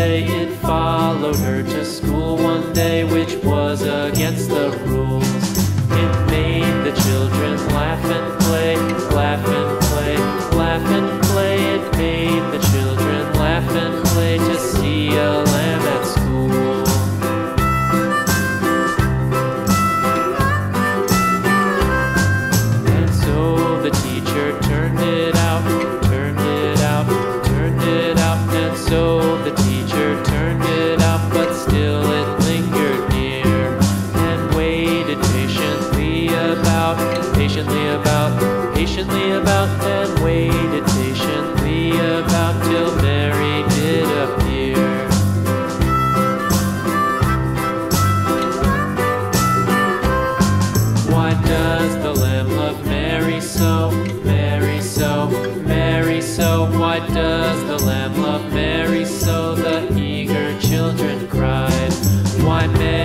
it followed her to school one day, which was against the. patiently about and waited patiently about till Mary did appear. Why does the Lamb love Mary so, Mary so, Mary so? Why does the Lamb love Mary so? The eager children cried. Why Mary?